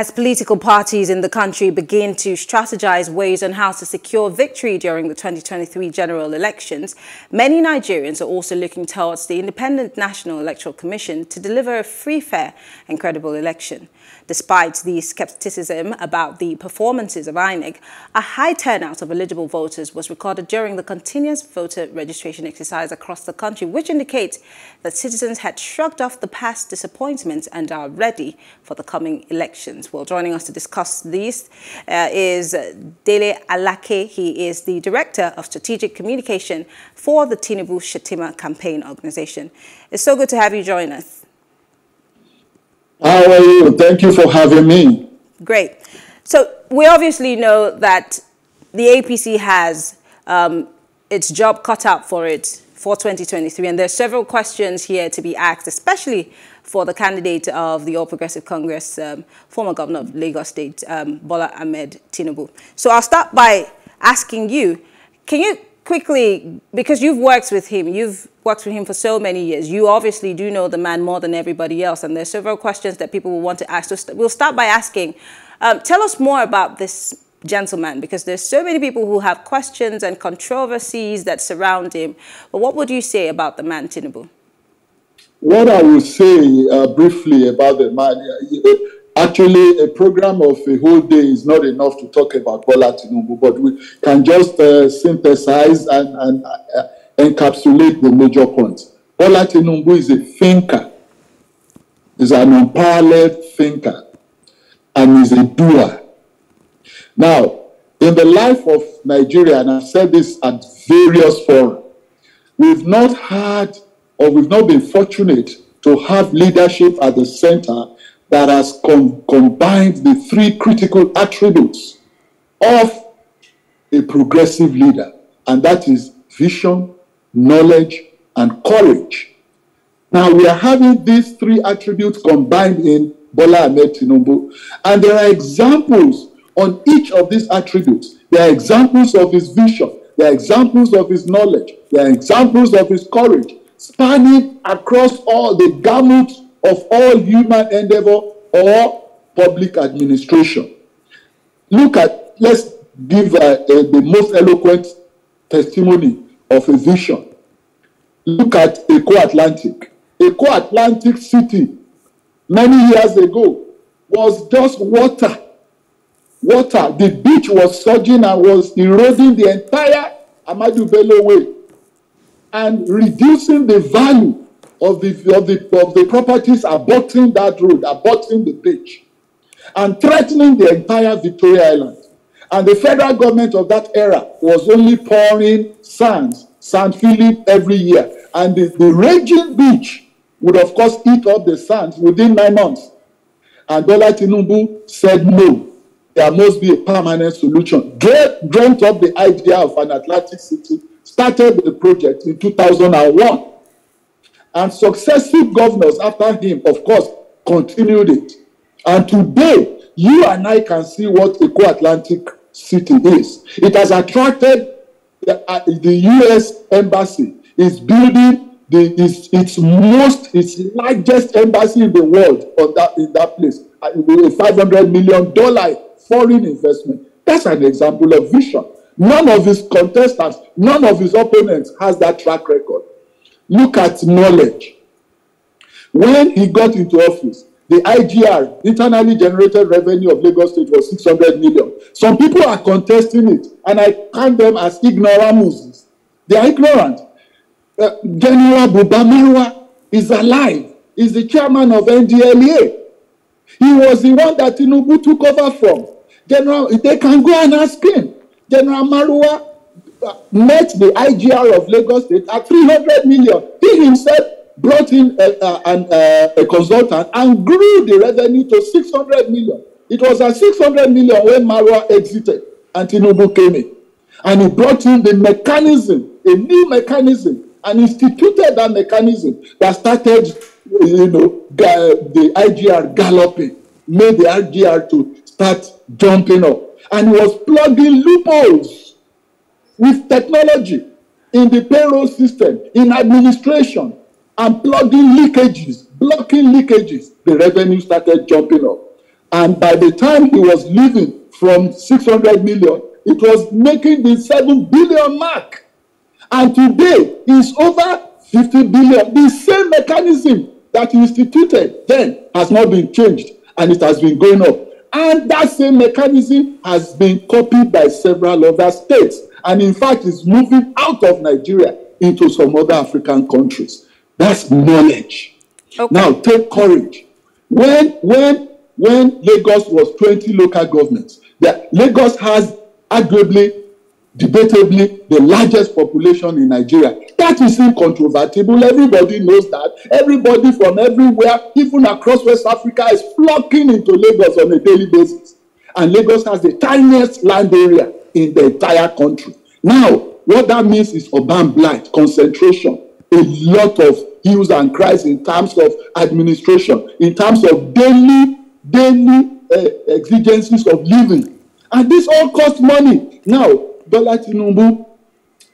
As political parties in the country begin to strategize ways on how to secure victory during the 2023 general elections, many Nigerians are also looking towards the Independent National Electoral Commission to deliver a free, fair and credible election. Despite the skepticism about the performances of INEC, a high turnout of eligible voters was recorded during the continuous voter registration exercise across the country, which indicates that citizens had shrugged off the past disappointments and are ready for the coming elections. Well, joining us to discuss these uh, is Dele Alake. He is the Director of Strategic Communication for the Tinubu Shettima Campaign Organization. It's so good to have you join us. How are you? Thank you for having me. Great. So we obviously know that the APC has um, its job cut out for it for 2023, and there are several questions here to be asked, especially for the candidate of the All Progressive Congress, um, former governor of Lagos State, um, Bola Ahmed Tinubu. So I'll start by asking you, can you quickly, because you've worked with him, you've worked with him for so many years, you obviously do know the man more than everybody else, and there's several questions that people will want to ask. So we we'll start by asking, um, tell us more about this gentleman, because there's so many people who have questions and controversies that surround him. But what would you say about the man, Tinubu? What I will say uh, briefly about the man, uh, Actually, a program of a whole day is not enough to talk about Bola Tinubu, but we can just uh, synthesize and, and uh, encapsulate the major points. Bola Tinubu is a thinker, is an unparalleled thinker, and is a doer. Now, in the life of Nigeria, and I've said this at various forums, we've not had or we've not been fortunate to have leadership at the center that has com combined the three critical attributes of a progressive leader, and that is vision, knowledge, and courage. Now we are having these three attributes combined in Bola Ahmed Tinubu, and there are examples on each of these attributes. There are examples of his vision, there are examples of his knowledge, there are examples of his courage, spanning across all the gamut of all human endeavor or public administration. Look at, let's give uh, uh, the most eloquent testimony of a vision. Look at Eco Atlantic. Eco Atlantic City, many years ago, was just water. Water. The beach was surging and was eroding the entire Amadu Bello way and reducing the value of the, of the, of the properties abutting that road, abutting the beach, and threatening the entire Victoria Island. And the federal government of that era was only pouring sands, Sand Philip every year. And the, the raging beach would, of course, eat up the sands within nine months. And Bola Tinubu said no. There must be a permanent solution. Dreamt up the idea of an Atlantic city, started the project in 2001 and successive governors after him, of course, continued it. And today, you and I can see what Eco Atlantic City is. It has attracted the, uh, the U.S. Embassy, is building the, its, its most, its largest embassy in the world on that, in that place. Uh, a $500 million foreign investment. That's an example of vision. None of his contestants, none of his opponents has that track record. Look at knowledge. When he got into office, the IGR, internally generated revenue of Lagos State, was 600 million. Some people are contesting it, and I count them as ignoramuses. They are ignorant. Uh, General Buba is alive. He's the chairman of NDLEA. He was the one that Tinubu took over from. General, they can go and ask him. General Marwa met the IGR of Lagos State at 300 million. He himself brought in a, a, a, a consultant and grew the revenue to 600 million. It was at 600 million when Marwa exited and Tinubu came in. And he brought in the mechanism, a new mechanism, and instituted that mechanism that started, you know, the IGR galloping, made the IGR to start jumping up. And he was plugging loopholes with technology in the payroll system, in administration, and plugging leakages, blocking leakages, the revenue started jumping up. And by the time he was leaving from 600 million, it was making the 7 billion mark. And today is over 50 billion. The same mechanism that instituted then has not been changed and it has been going up. And that same mechanism has been copied by several other states. And in fact, is moving out of Nigeria into some other African countries. That's knowledge. Okay. Now, take courage. When, when, when Lagos was 20 local governments, the, Lagos has arguably, debatably, the largest population in Nigeria. That is incontrovertible. Everybody knows that. Everybody from everywhere, even across West Africa, is flocking into Lagos on a daily basis. And Lagos has the tiniest land area in the entire country. Now, what that means is urban blight, concentration, a lot of hues and cries in terms of administration, in terms of daily, daily uh, exigencies of living. And this all costs money. Now, Bola Tinubu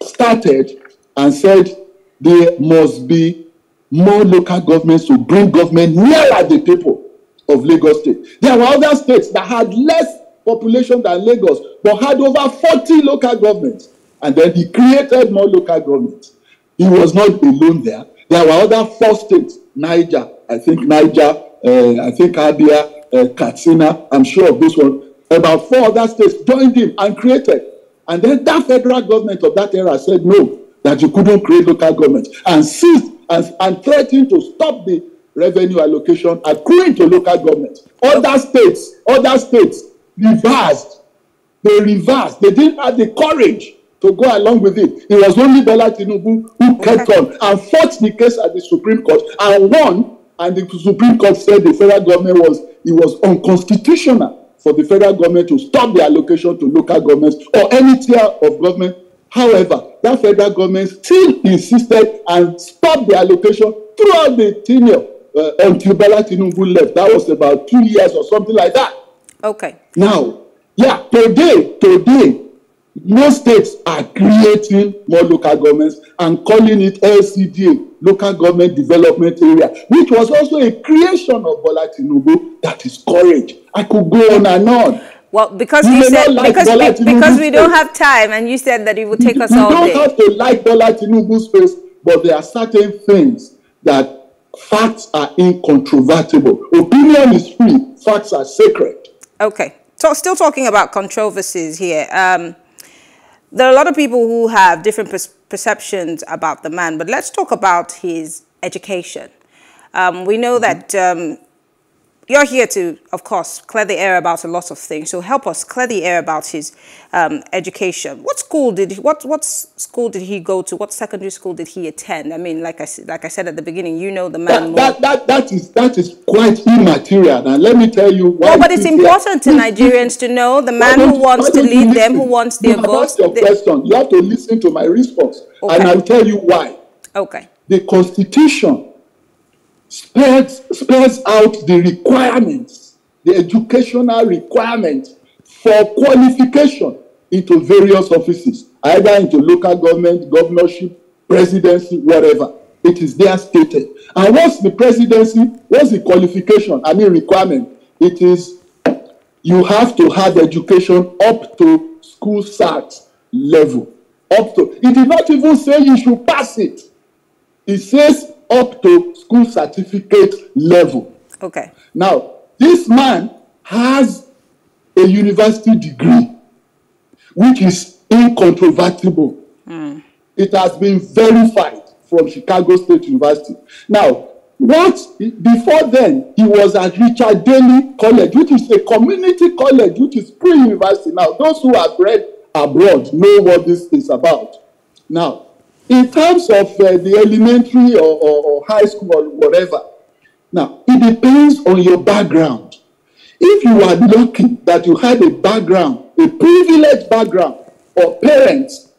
started and said there must be more local governments to bring government nearer the people of Lagos State. There were other states that had less population than Lagos, but had over 40 local governments. And then he created more local governments. He was not alone there. There were other four states, Niger, I think Niger, uh, I think Abia, uh, Katsina, I'm sure of this one. About four other states joined him and created. And then that federal government of that era said no, that you couldn't create local governments and seized and, and threatened to stop the revenue allocation accruing to local governments. Other states, other states reversed. They reversed. They didn't have the courage to go along with it. It was only Bola Tinubu who kept on and fought the case at the Supreme Court and won. And the Supreme Court said the federal government was it was unconstitutional for the federal government to stop the allocation to local governments or any tier of government. However, that federal government still insisted and stopped the allocation throughout the tenure uh, until Bola Tinubu left. That was about two years or something like that. Okay. Now, yeah, today, today, most states are creating more local governments and calling it LCDA, local government development area, which was also a creation of Bola Tinubu. That is courage. I could go on and on. Well, because you, you said like because, we, because we don't have time, and you said that it would take us all day. You don't have to like Bola Tinubu's face, but there are certain things that facts are incontrovertible. Opinion is free. Facts are sacred. Okay. So, still talking about controversies here. Um, there are a lot of people who have different perceptions about the man, but let's talk about his education. Um, we know that um, you're here to, of course, clear the air about a lot of things. So help us clear the air about his um, education. What school did he, what what school did he go to? What secondary school did he attend? I mean, like I like I said at the beginning, you know the man. That, that, that, that is that is quite immaterial. And let me tell you why. No, but it's important to Nigerians to know the man who wants to lead them, who wants their votes. your question. You have to listen to my response, okay. and I'll tell you why. Okay. The Constitution spells, spells out the requirements, the educational requirements for qualification into various offices, either into local government, governorship, presidency, whatever. It is there stated. And what's the presidency? What's the qualification? I mean, requirement. It is you have to have education up to school start level. Up to. It did not even say you should pass it. It says up to school certificate level. Okay. Now, this man has a university degree, which is incontrovertible. Mm. It has been verified from Chicago State University. Now, what before then he was at Richard Daley College, which is a community college, which is pre-university. Now, those who have read abroad know what this is about. Now, in terms of uh, the elementary or, or, or high school or whatever, now it depends on your background. If you are lucky that you had a background, a privileged background, or parents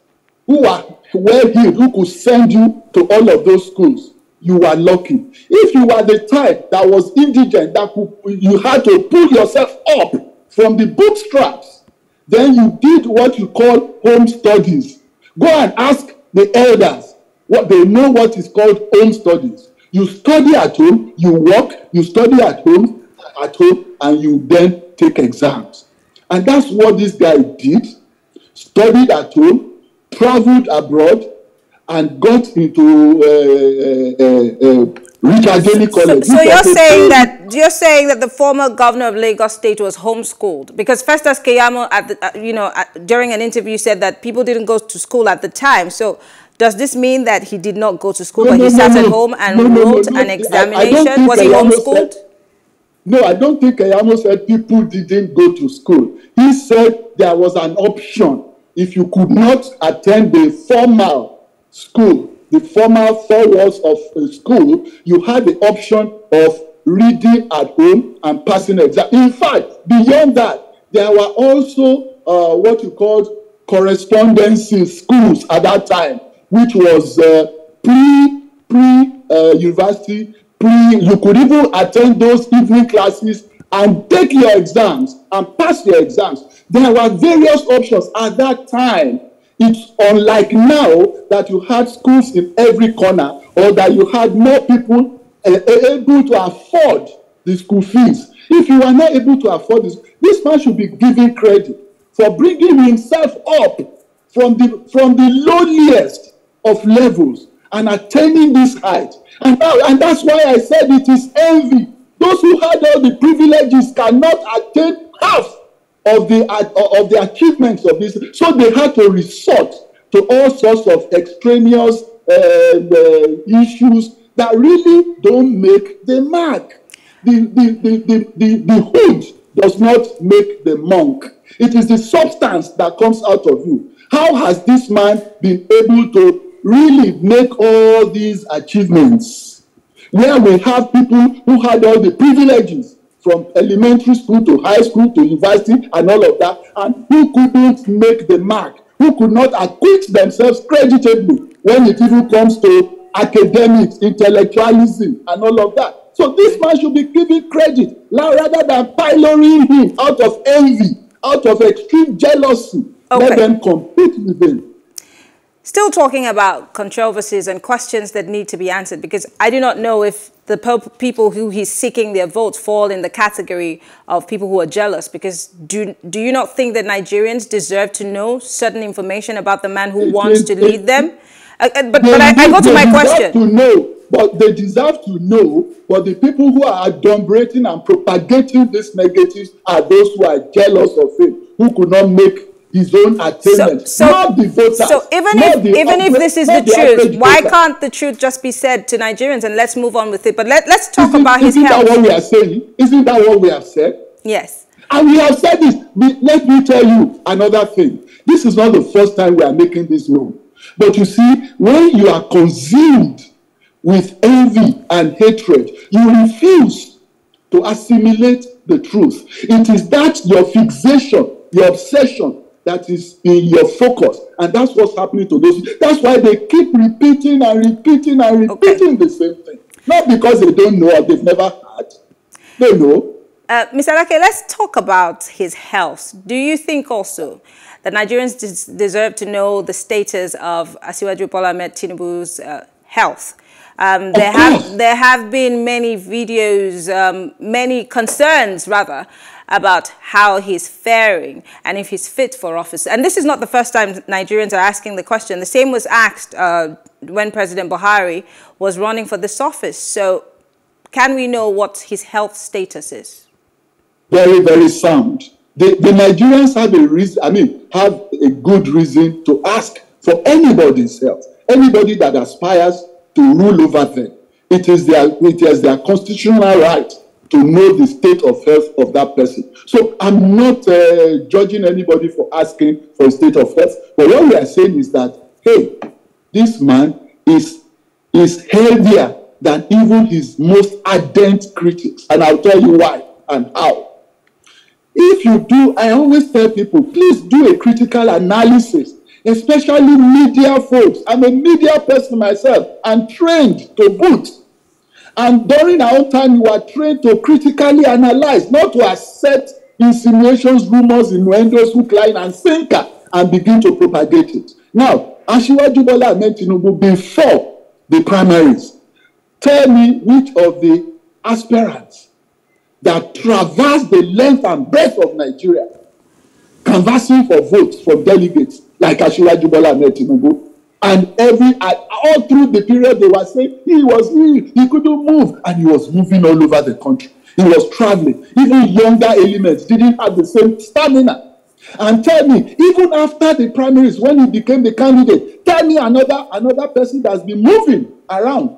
who are well heeled, who could send you to all of those schools, you are lucky. If you are the type that was indigent, that could, you had to pull yourself up from the bootstraps, then you did what you call home studies. Go and ask the elders, what they know what is called home studies. You study at home, you work, you study at home, at home and you then take exams. And that's what this guy did. Studied at home, traveled abroad, and got into uh, uh, uh, Richard College. So, so you're saying that you're saying that the former governor of Lagos State was homeschooled because Festus Keyamo, at the, uh, you know, at, during an interview said that people didn't go to school at the time. So does this mean that he did not go to school, no, but no, he sat no, at home and wrote an examination? I, I was he homeschooled? Said, no, I don't think Keyamo said people didn't go to school. He said there was an option if you could not attend the formal school the former four walls of a school, you had the option of reading at home and passing exam. In fact, beyond that, there were also uh, what you called correspondence schools at that time, which was uh, pre pre uh, university, pre. You could even attend those evening classes and take your exams and pass your exams. There were various options at that time It's unlike now that you had schools in every corner or that you had more people uh, able to afford the school fees. If you are not able to afford this, this man should be given credit for bringing himself up from the from the lowliest of levels and attaining this height. And, now, and that's why I said it is envy. Those who had all the privileges cannot attain half of the uh, of the achievements of this. So they had to resort to all sorts of extraneous uh, uh, issues that really don't make the mark. The, the, the, the, the, the hood does not make the monk. It is the substance that comes out of you. How has this man been able to really make all these achievements? Where we have people who had all the privileges from elementary school to high school to university and all of that, and who couldn't make the mark, who could not acquit themselves creditably when it even comes to academics, intellectualism, and all of that. So this man should be given credit rather than piloting him out of envy, out of extreme jealousy. Okay. Let them compete with him. Still talking about controversies and questions that need to be answered because I do not know if the people who he's seeking their votes fall in the category of people who are jealous because do, do you not think that Nigerians deserve to know certain information about the man who wants to lead them? Uh, uh, but but I, I, go to my question. to know, but they deserve to know. But the people who are adumbrating and propagating these negatives are those who are jealous of him, who could not make his own attainment, so, so, not the voters. So even if even if this is the, the truth, why voter. can't the truth just be said to Nigerians and let's move on with it? But let, let's talk isn't, about his isn't health. Isn't that what we are saying? Isn't that what we have said? Yes. And we have said this. Let me tell you another thing. This is not the first time we are making this known. But you see, when you are consumed with envy and hatred, you refuse to assimilate the truth. It is that your fixation, your obsession that is in your focus. And that's what's happening to those. That's why they keep repeating and repeating and repeating okay. the same thing. Not because they don't know or they've never had. They know. Uh, Mr. Alake, let's talk about his health. Do you think also that Nigerians des deserve to know the status of Asiwaju Bola Ahmed Tinubu's uh, health? Um, there have there have been many videos, um, many concerns rather, about how he's faring and if he's fit for office. And this is not the first time Nigerians are asking the question. The same was asked uh, when President Buhari was running for this office. So can we know what his health status is? Very, very sound. The, the Nigerians have a reason, I mean, have a good reason to ask for anybody's health. Anybody that aspires to rule over them. It is their, it is their constitutional right to know the state of health of that person. So I'm not uh, judging anybody for asking for a state of health. But what we are saying is that, hey, this man is, is healthier than even his most ardent critics. And I'll tell you why and how. If you do, I always tell people, please do a critical analysis, especially media folks. I'm a media person myself and trained to boot. And during our time, we were trained to critically analyze, not to accept insinuations, rumors, innuendos, hook, line, and sinker, and begin to propagate it. Now, Asiwaju Bola Ahmed Tinubu, before the primaries, tell me which of the aspirants that traversed the length and breadth of Nigeria, canvassing for votes from delegates like Asiwaju Bola Ahmed Tinubu. And every all through the period they were saying he was ill, he couldn't move, and he was moving all over the country. He was traveling. Even younger elements didn't have the same stamina. And tell me, even after the primaries, when he became the candidate, tell me another another person that's been moving around,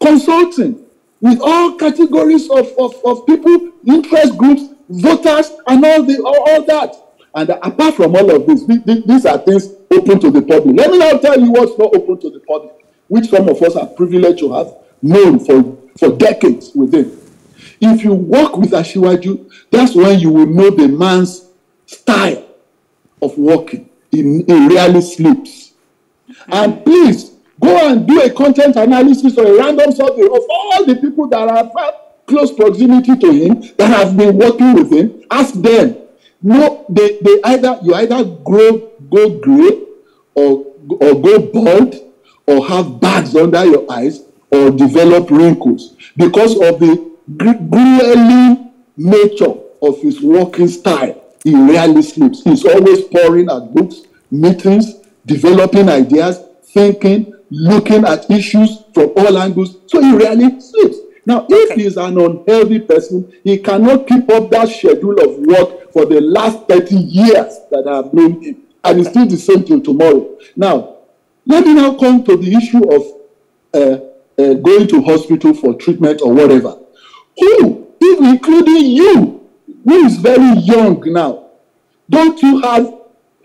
consulting with all categories of, of, of people, interest groups, voters, and all the all, all that. And apart from all of this, these are things open to the public. Let me now tell you what's not open to the public, which some of us are privileged to have known for, for decades with him. If you work with Asiwaju, that's when you will know the man's style of working. He, he rarely sleeps. And please go and do a content analysis or a random survey of all the people that had close proximity to him, that have been working with him. Ask them no they they either you either grow go gray or or go bald or have bags under your eyes or develop wrinkles because of the grueling nature of his working style he rarely sleeps he's always pouring at books meetings developing ideas thinking looking at issues from all angles so he rarely sleeps now, if okay. he's an unhealthy person, he cannot keep up that schedule of work for the last 30 years that I have known him. And it's still the same till tomorrow. Now, let me now come to the issue of uh, uh, going to hospital for treatment or whatever. Who, including you, who is very young now, don't you have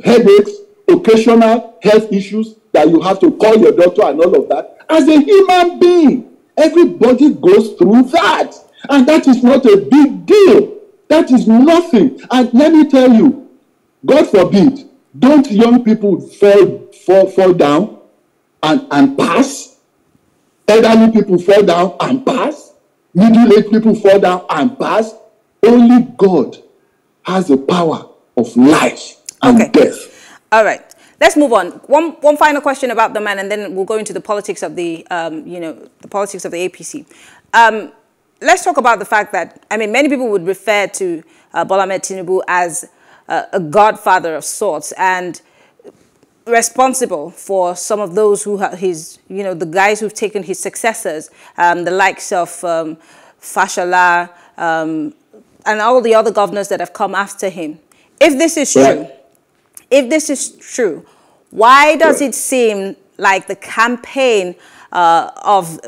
headaches, occasional health issues that you have to call your doctor and all of that? As a human being, Everybody goes through that. And that is not a big deal. That is nothing. And let me tell you, God forbid, don't young people fall, fall, fall down and, and pass. Elderly people fall down and pass. Middle-aged people fall down and pass. Only God has the power of life and okay. death. All right. Let's move on. One, one final question about the man, and then we'll go into the politics of the, um, you know, the politics of the APC. Um, let's talk about the fact that, I mean, many people would refer to uh, Bola Tinubu as uh, a godfather of sorts and responsible for some of those who have his, you know, the guys who've taken his successors, um, the likes of um, Fashola um, and all the other governors that have come after him. If this is true, if this is true, why does it seem like the campaign uh, of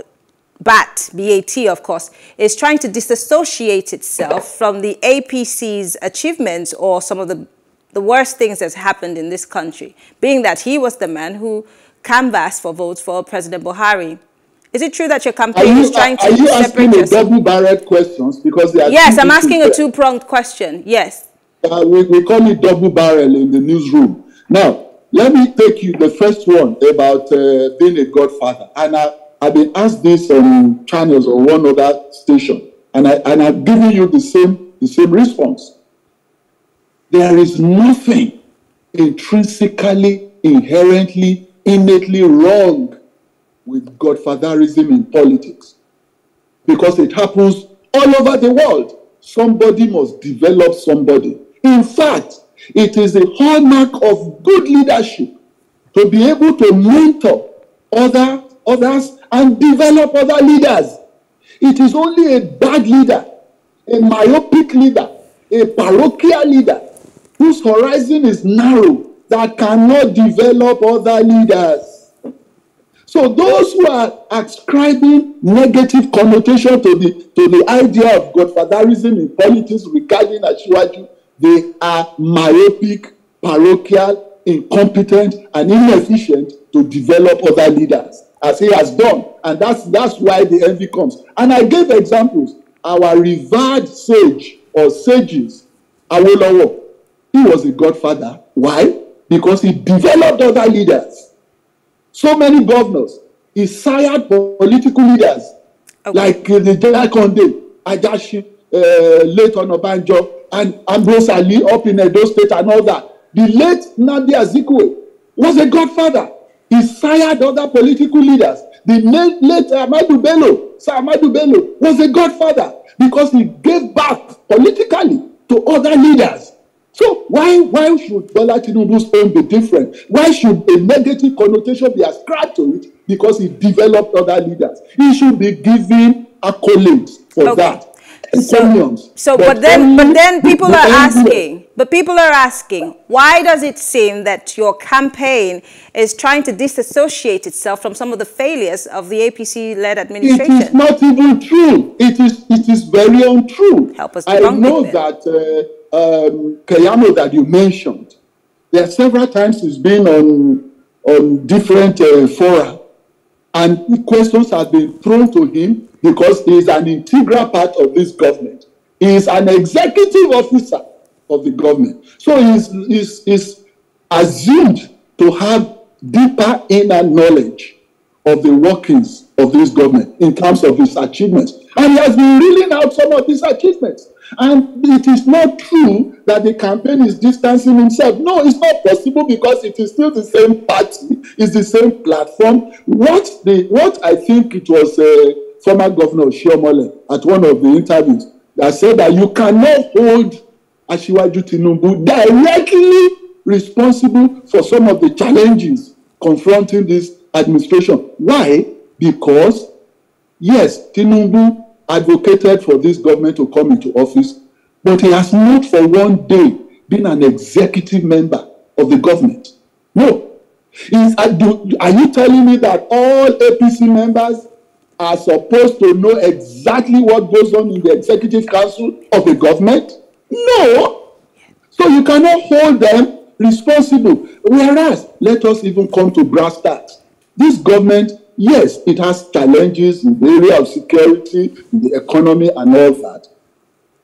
BAT, BAT of course, is trying to disassociate itself from the APC's achievements or some of the, the worst things that's happened in this country, being that he was the man who canvassed for votes for President Buhari. Is it true that your campaign you, is trying to Are you asking a double-barreled questions? Because Yes, I'm asking a two-pronged question. Yes. Uh, we, we call it double barrel in the newsroom. Now, let me take you the first one about uh, being a godfather. And I, I've been asked this on channels or one other station, and I and I've given you the same the same response. There is nothing intrinsically, inherently, innately wrong with godfatherism in politics because it happens all over the world. Somebody must develop somebody. In fact, it is a hallmark of good leadership to be able to mentor other, others and develop other leaders. It is only a bad leader, a myopic leader, a parochial leader whose horizon is narrow that cannot develop other leaders. So those who are ascribing negative connotation to the to the idea of godfatherism in politics regarding Asiwaju they are myopic, parochial, incompetent, and inefficient to develop other leaders, as he has done. And that's, that's why the envy comes. And I gave examples. Our revered sage or sages, Awolowo, he was a godfather. Why? Because he developed other leaders. So many governors. He sired political leaders okay. like uh, the Jai Conde, Ajashi, uh, late Onabanjo, and Ambrose Ali up in Edo State and all that. The late Nnamdi Azikiwe was a godfather. He sired other political leaders. The late, late Ahmadu Bello, Sir Ahmadu Bello, was a godfather. because he gave back politically to other leaders. So why why should Bola Tinubu's own be different? Why should a negative connotation be ascribed to it because he developed other leaders? He should be given accolades for okay. that. So, so but, but then but then people are asking, but people are asking, why does it seem that your campaign is trying to disassociate itself from some of the failures of the APC-led administration? It is not even true. It is it is very untrue. Help us I know that uh, um, Keyamo that you mentioned, there are several times he's been on on different uh, fora, and questions have been thrown to him because he is an integral part of this government. He is an executive officer of the government. So he's, he's, he's assumed to have deeper inner knowledge of the workings of this government in terms of his achievements. And he has been reeling out some of these achievements. And it is not true that the campaign is distancing himself. No, it's not possible because it is still the same party, it's the same platform. What the what I think it was uh, former governor Oshiomhole at one of the interviews that said that you cannot hold Asiwaju Tinubu directly responsible for some of the challenges confronting this administration. Why? Because, yes, Tinubu advocated for this government to come into office, but he has not for one day been an executive member of the government. No. Is, are, are you telling me that all APC members are supposed to know exactly what goes on in the executive council of the government? No. So you cannot hold them responsible. Whereas, let us even come to brass tacks. This government, yes, it has challenges in the area of security, in the economy, and all that.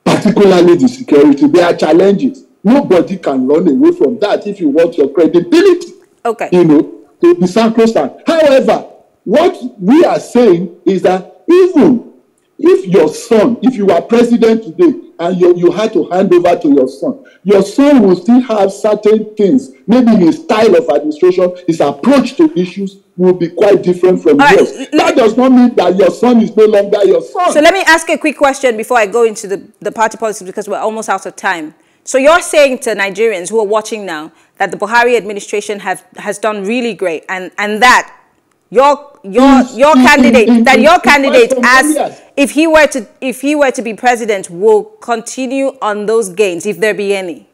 Particularly the security, there are challenges. Nobody can run away from that if you want your credibility. Okay. You know, to be sacrosanct. However, What we are saying is that even if your son, if you are president today and you, you had to hand over to your son, your son will still have certain things. Maybe his style of administration, his approach to issues will be quite different from All yours. Right. That does not mean that your son is no longer your son. So let me ask a quick question before I go into the, the party politics because we're almost out of time. So you're saying to Nigerians who are watching now that the Buhari administration have, has done really great and, and that your your mm. your mm. candidate mm. that your candidate as if he were to if he were to be president will continue on those gains if there be any?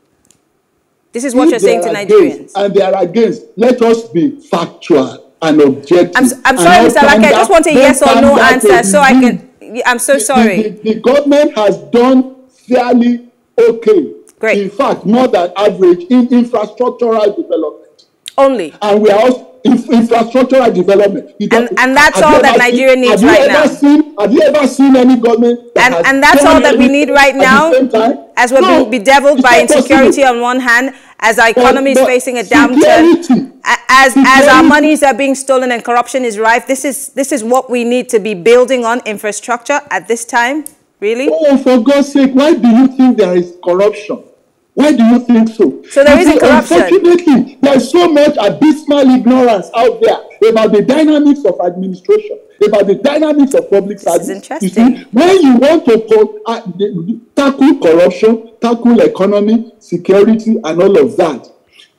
This is what if you're saying to nigerians gains, and there are gains let us be factual and objective i'm, I'm sorry mr Alake i just want a yes or no answer so i can i'm so sorry the, the, the government has done fairly okay. Great. In fact more than average in infrastructural development only and we are also infrastructural development. And, and that's all that Nigeria seen, needs right now. Seen, have you ever seen any government? and, and that's all that we need right now. As we're no, being bedeviled by insecurity possible. on one hand, as our economy but, but is facing a downturn, as as our monies are being stolen and corruption is rife. This is this is what we need to be building on infrastructure at this time. Really? Oh, for God's sake! Why do you think there is corruption? Why do you think so? So there is corruption. Unfortunately, there's so much abysmal ignorance out there about the dynamics of administration, about the dynamics of public service. This is interesting. You see, when you want to uh, tackle corruption, tackle economy, security, and all of that,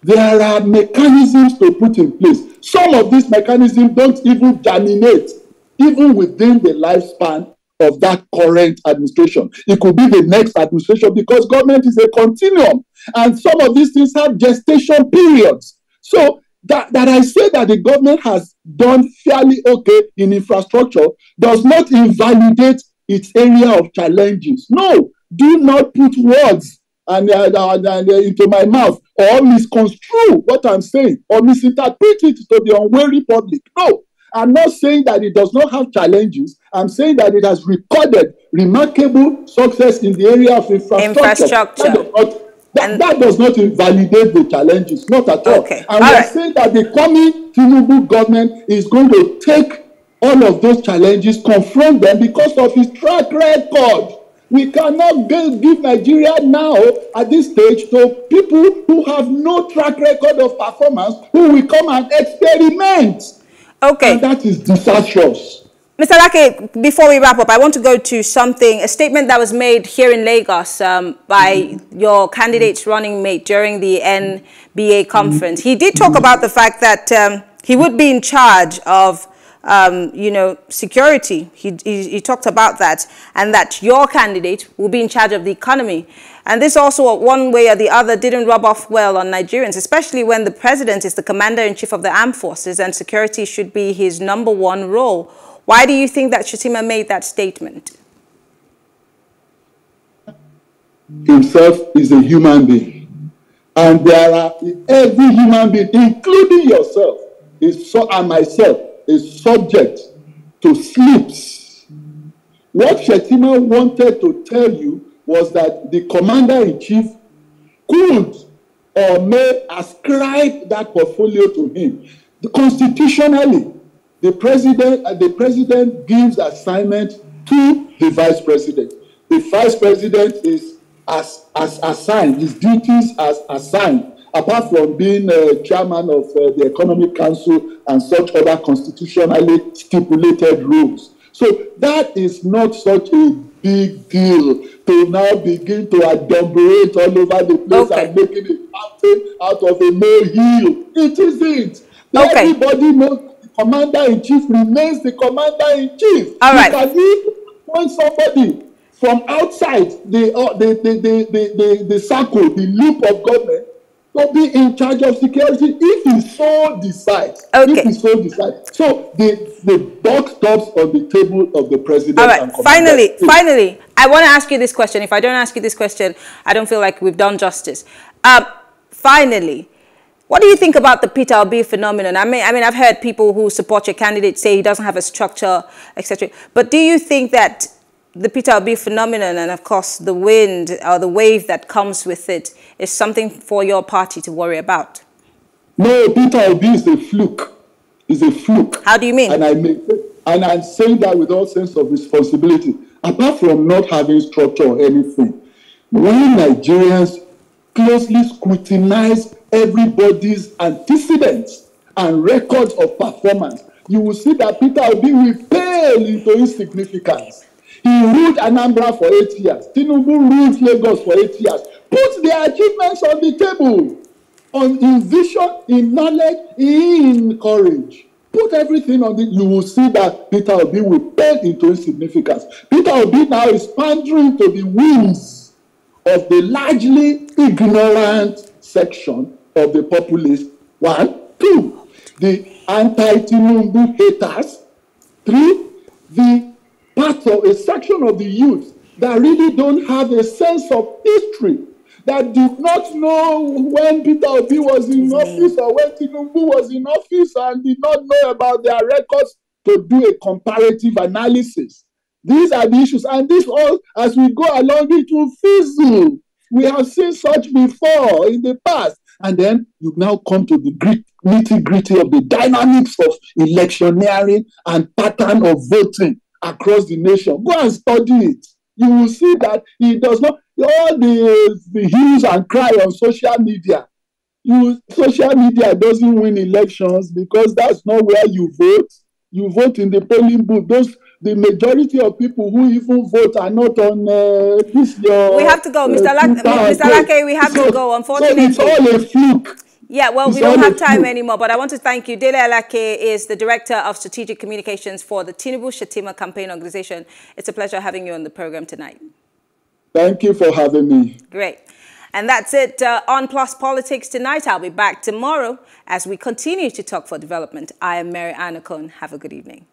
there are mechanisms to put in place. Some of these mechanisms don't even germinate, even within the lifespan of that current administration. It could be the next administration because government is a continuum. And some of these things have gestation periods. So that, that I say that the government has done fairly okay in infrastructure does not invalidate its area of challenges. No, do not put words and, uh, uh, into my mouth or misconstrue what I'm saying or misinterpret it to the unwary public. No, I'm not saying that it does not have challenges. I'm saying that it has recorded remarkable success in the area of infrastructure. Infrastructure. That does not, that, that does not invalidate the challenges, not at all. Okay. And all we're right. saying that the coming Tinubu government is going to take all of those challenges, confront them because of his track record. We cannot give Nigeria now at this stage to people who have no track record of performance who will come and experiment. Okay. And that is disastrous. Mr. Alake, before we wrap up, I want to go to something, a statement that was made here in Lagos um, by your candidate's running mate during the NBA conference. He did talk about the fact that um, he would be in charge of, um, you know, security. He, he, he, talked about that and that your candidate will be in charge of the economy. And this also, one way or the other, didn't rub off well on Nigerians, especially when the president is the commander-in-chief of the armed forces and security should be his number one role. Why do you think that Shettima made that statement? Himself is a human being. And there are, every human being, including yourself, is so, and myself, is subject to slips. What Shettima wanted to tell you was that the commander in chief could or may ascribe that portfolio to him. Constitutionally, the president uh, the president gives assignment to the vice president the vice president is as as assigned his duties as assigned apart from being uh, chairman of uh, the economic council and such other constitutionally stipulated rules so that is not such a big deal to now begin to adumbrate all over the place okay. and making a mountain out of a molehill it isn't okay. everybody knows commander-in-chief remains the commander-in-chief. All right. You can appoint somebody from outside the, uh, the, the, the, the, the, the circle, the loop of government, to be in charge of security if he so decides. Okay. If he so decides. So the, the buck stops on the table of the president. All right. Finally, finally, I want to ask you this question. If I don't ask you this question, I don't feel like we've done justice. Um, finally, what do you think about the Peter Obi phenomenon? I mean, I mean, I've heard people who support your candidate say he doesn't have a structure, etc. But do you think that the Peter Obi phenomenon and, of course, the wind or the wave that comes with it is something for your party to worry about? No, Peter Obi is a fluke. Is a fluke. How do you mean? And I make, and I'm saying that with all sense of responsibility. Apart from not having structure or anything, when Nigerians closely scrutinize everybody's antecedents and records of performance, you will see that Peter Obi will pale into insignificance. He ruled Anambra for eight years. Tinubu ruled Lagos for eight years. Put their achievements on the table. On in vision, in knowledge, in courage. Put everything on the. You will see that Peter Obi will pale into insignificance. Peter Obi now is pandering to the whims of the largely ignorant section of the populace. One. Two, the anti-Tinubu haters. Three, the part of a section of the youth that really don't have a sense of history, that did not know when Peter Obi was in office or when Tinubu was in office and did not know about their records to do a comparative analysis. These are the issues, and this all, as we go along, it will fizzle. We have seen such before in the past. And then you now come to the nitty gritty of the dynamics of electioneering and pattern of voting across the nation. Go and study it. You will see that it does not, all the, the hues and cry on social media. You, social media doesn't win elections because that's not where you vote. You vote in the polling booth. Those the majority of people who even vote are not on uh, this your. We have to go, Mr. Uh, Mr. Alake. We have so, to go. Unfortunately, so it's all a fluke. Yeah, well, it's we don't have time anymore, but I want to thank you. Dele Alake is the Director of Strategic Communications for the Tinubu Shettima Campaign Organization. It's a pleasure having you on the program tonight. Thank you for having me. Great. And that's it uh, on Plus Politics tonight. I'll be back tomorrow as we continue to talk for development. I am Mary Anacon. Have a good evening.